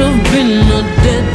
have been a dead.